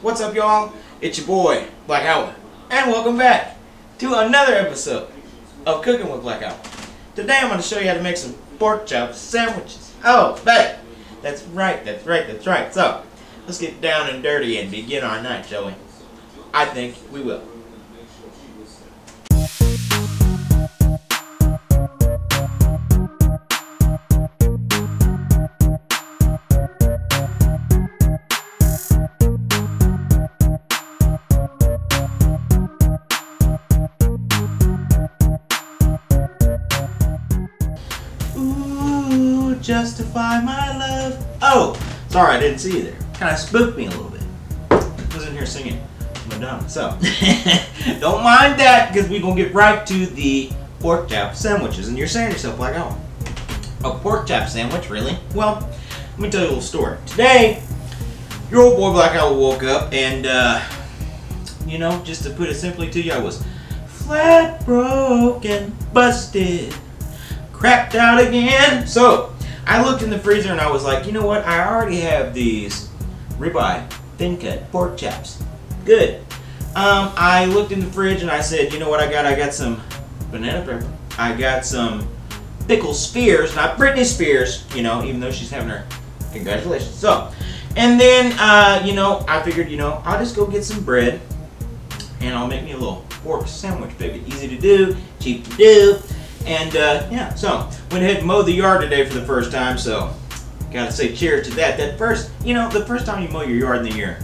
What's up, y'all? It's your boy, Black Iowa, and welcome back to another episode of Cooking with Black Iowa. Today I'm going to show you how to make some pork chop sandwiches. Oh, babe! That's right, that's right, that's right. So, let's get down and dirty and begin our night, shall we? I think we will. Justify my love. Oh, sorry, I didn't see you there. Kind of spooked me a little bit. I was in here singing Madonna. So, don't mind that because we're going to get right to the pork chop sandwiches. And you're saying to yourself, like, oh, a pork chop sandwich, really? Well, let me tell you a little story. Today, your old boy Black Iowa woke up and, uh, you know, just to put it simply to you, I was flat broken, busted crapped out again. So I looked in the freezer and I was like, you know what? I already have these ribeye thin cut pork chops. Good. Um, I looked in the fridge and I said, you know what I got? I got some banana pepper. I got some pickle spears, not Britney Spears, you know, even though she's having her congratulations. So, and then, uh, you know, I figured, you know, I'll just go get some bread and I'll make me a little pork sandwich, baby. Easy to do, cheap to do. And uh, yeah, so went ahead and mowed the yard today for the first time. So gotta say cheers to that. That first, you know, the first time you mow your yard in the year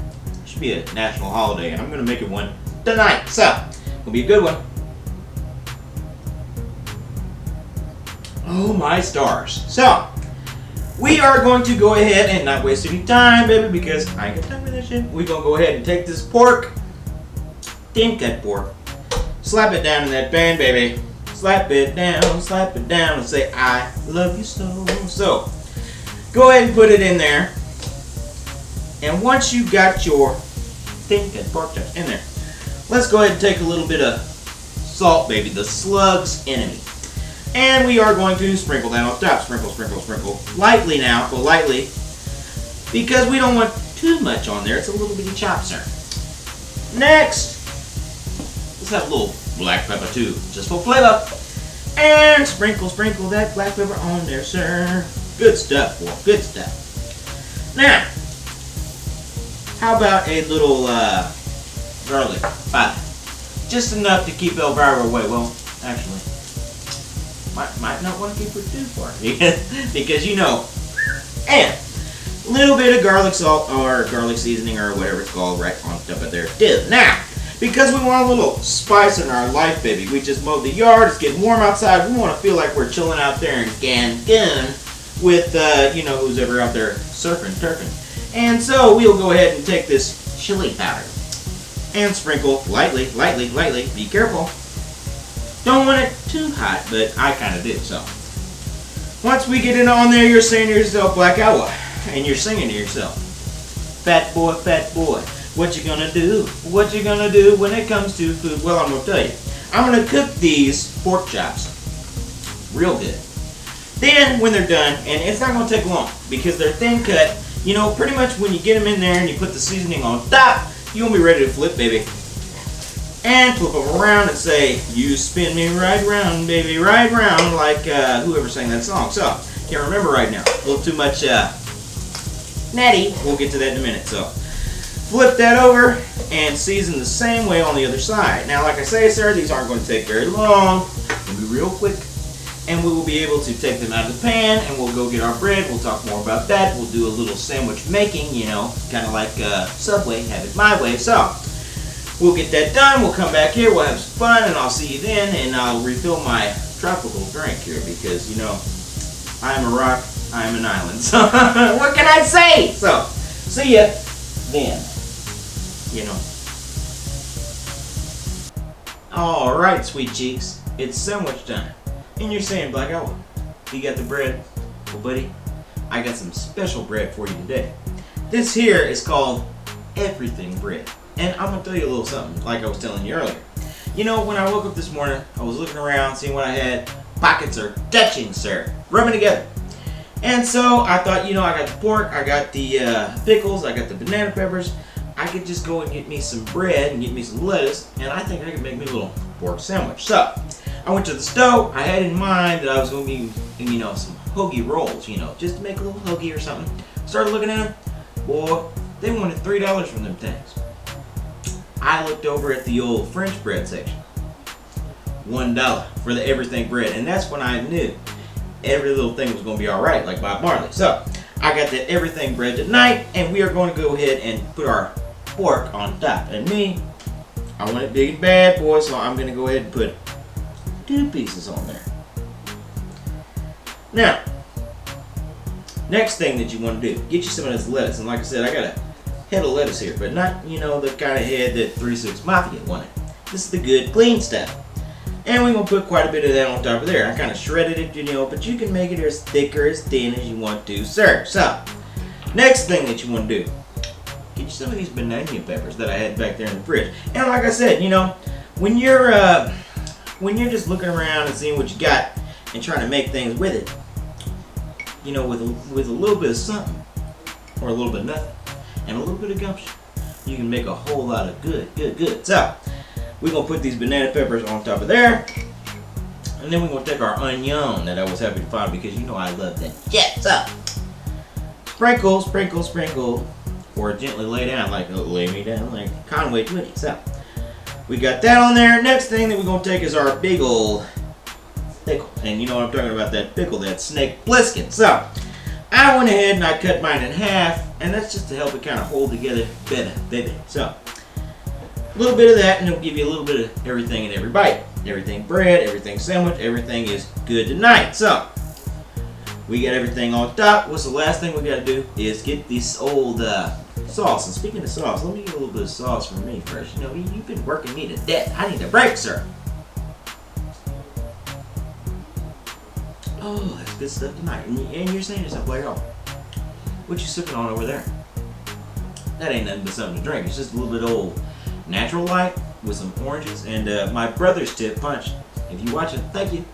should be a national holiday, and I'm gonna make it one tonight. So it'll be a good one. Oh my stars! So we are going to go ahead and not waste any time, baby, because I ain't got time for this shit. We're gonna go ahead and take this pork, thin cut pork, slap it down in that pan, baby. Slap it down, slap it down, and say, I love you so. So, go ahead and put it in there. And once you've got your thin cut pork in there, let's go ahead and take a little bit of salt, baby, the slug's enemy. And we are going to sprinkle that on top. Sprinkle, sprinkle, sprinkle. Lightly now, but lightly. Because we don't want too much on there. It's a little bitty chop, sir. Next, let's have a little black pepper too, just for flavor. And sprinkle, sprinkle that black pepper on there, sir. Good stuff, boy. Good stuff. Now, how about a little uh, garlic pie? Just enough to keep Elvira away. Well, actually, might, might not want to keep her too far because, you know. And a little bit of garlic salt or garlic seasoning or whatever it's called right on top of there. Now, because we want a little spice in our life, baby. We just mowed the yard. It's getting warm outside. We want to feel like we're chilling out there in Cancun with, uh, you know, who's ever out there surfing, turfing. And so we'll go ahead and take this chili powder and sprinkle lightly, lightly, lightly. Be careful. Don't want it too hot, but I kind of did, so. Once we get it on there, you're saying to yourself, Black Iowa, and you're singing to yourself, Fat boy, fat boy. What you gonna do? What you gonna do when it comes to food? Well, I'm gonna tell you. I'm gonna cook these pork chops real good. Then, when they're done, and it's not gonna take long because they're thin cut, you know, pretty much when you get them in there and you put the seasoning on top, you're gonna be ready to flip, baby. And flip them around and say, You spin me right round, baby, right round, like uh, whoever sang that song. So, can't remember right now. A little too much uh, natty. We'll get to that in a minute. So, flip that over and season the same way on the other side. Now, like I say, sir, these aren't going to take very long. They'll be real quick. And we will be able to take them out of the pan and we'll go get our bread. We'll talk more about that. We'll do a little sandwich making, you know, kind of like uh, Subway, have it my way. So, we'll get that done. We'll come back here. We'll have some fun and I'll see you then. And I'll refill my tropical drink here because, you know, I am a rock. I am an island. So, what can I say? So, see ya then you know. Alright, sweet cheeks. It's sandwich time. And you're saying, Black Iowa, you got the bread? Well, buddy, I got some special bread for you today. This here is called everything bread. And I'm to tell you a little something, like I was telling you earlier. You know, when I woke up this morning, I was looking around, seeing what I had. Pockets are touching, sir. Rubbing together. And so I thought, you know, I got the pork, I got the uh, pickles, I got the banana peppers, I could just go and get me some bread and get me some lettuce, and I think I could make me a little pork sandwich. So, I went to the stove. I had in mind that I was going to be, you know, some hoagie rolls, you know, just to make a little hoagie or something. Started looking at them. Boy, they wanted $3 from them things. I looked over at the old French bread section. One dollar for the everything bread, and that's when I knew every little thing was going to be all right, like Bob Marley. So I got that everything bread tonight, and we are going to go ahead and put our pork on top. And me, I want it big and bad, boy, so I'm going to go ahead and put two pieces on there. Now, next thing that you want to do, get you some of this lettuce. And like I said, I got a head of lettuce here, but not, you know, the kind of head that 3-6 Mafia wanted. This is the good, clean stuff. And we're going to put quite a bit of that on top of there. I kind of shredded it, you know, but you can make it as thick or as thin as you want to, sir. So, next thing that you want to do, some of these banana peppers that I had back there in the fridge. And like I said, you know, when you're, uh, when you're just looking around and seeing what you got and trying to make things with it, you know, with a, with a little bit of something or a little bit of nothing and a little bit of gumption, you can make a whole lot of good, good, good. So, we're gonna put these banana peppers on top of there. And then we're gonna take our onion that I was happy to find because you know I love that Yeah, So, sprinkle, sprinkle, sprinkle, or gently lay down, like lay me down, like Conway Twitty. So, we got that on there. Next thing that we're gonna take is our big old pickle. And you know what I'm talking about, that pickle, that snake Plissken. So, I went ahead and I cut mine in half, and that's just to help it kind of hold together better, baby. So, a little bit of that, and it'll give you a little bit of everything in every bite. Everything bread, everything sandwich, everything is good tonight. So, we got everything on top. What's the last thing we gotta do is get this old uh, sauce. And speaking of sauce, let me get a little bit of sauce for me first. You know, you've been working me to death. I need a break, sir. Oh, that's good stuff tonight. And, you're saying to yourself, like, oh, what you sipping on over there? That ain't nothing but something to drink. It's just a little bit old natural light with some oranges and uh, my brother's tip punch. If you watch it, thank you.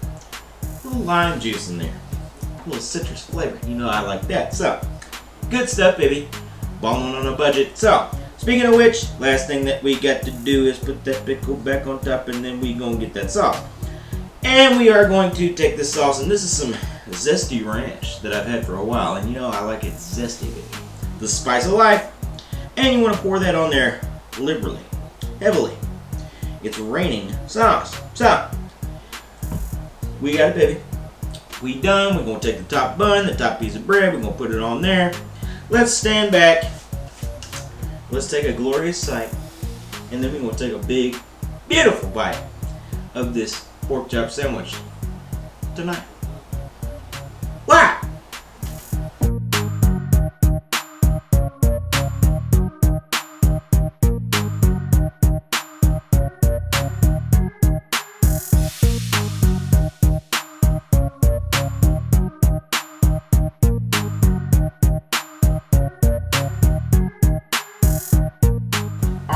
A little lime juice in there. A little citrus flavor. You know I like that. So, good stuff, baby. Balling on a budget. So, speaking of which, last thing that we got to do is put that pickle back on top and then we gonna get that sauce. And we are going to take this sauce, and this is some zesty ranch that I've had for a while. And you know I like it zesty. The spice of life. And you want to pour that on there liberally, heavily. It's raining sauce. So, we got it, baby. We done. We're going to take the top bun, the top piece of bread. We're going to put it on there. Let's stand back. Let's take a glorious sight. And then we're going to take a big, beautiful bite of this pork chop sandwich tonight.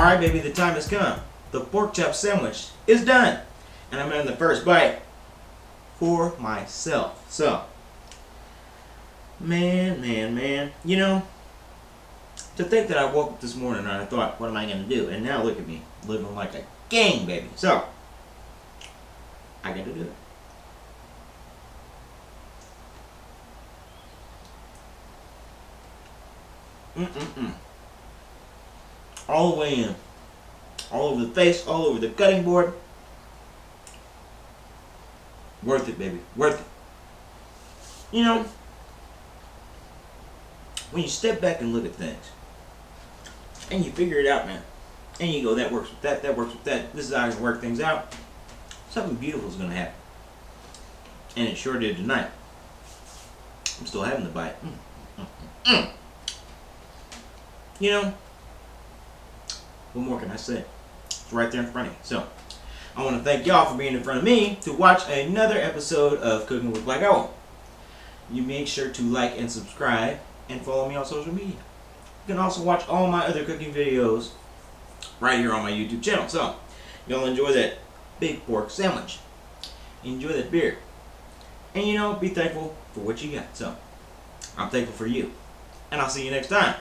Alright baby, the time has come. The pork chop sandwich is done and I'm in the first bite for myself. So, man, man, man, you know, to think that I woke up this morning and I thought, what am I going to do? And now look at me, living like a king, baby. So, I got to do it. Mm-mm-mm. All the way in. All over the face, all over the cutting board. Worth it, baby. Worth it. You know, when you step back and look at things, and you figure it out, man, and you go, that works with that, that works with that, this is how I can work things out, something beautiful is going to happen. And it sure did tonight. I'm still having the bite. Mm, mm, mm. You know, what more can I say? It's right there in front of you. So, I want to thank y'all for being in front of me to watch another episode of Cooking with Black Iowa. You make sure to like and subscribe and follow me on social media. You can also watch all my other cooking videos right here on my YouTube channel. So, y'all enjoy that big pork sandwich. Enjoy that beer. And you know, be thankful for what you got. So, I'm thankful for you. And I'll see you next time.